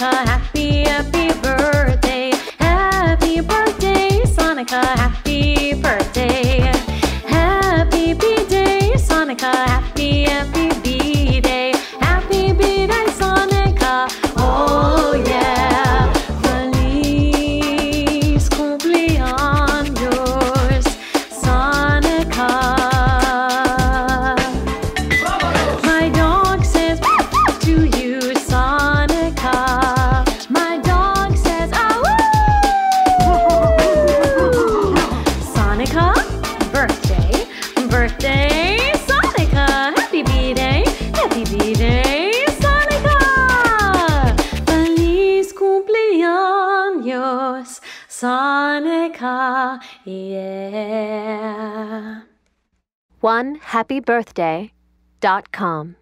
Sonica, happy, happy birthday. Happy birthday, Sonica, happy Feliz cumpleaños, Sonica, yeah. One happy birthday dot com.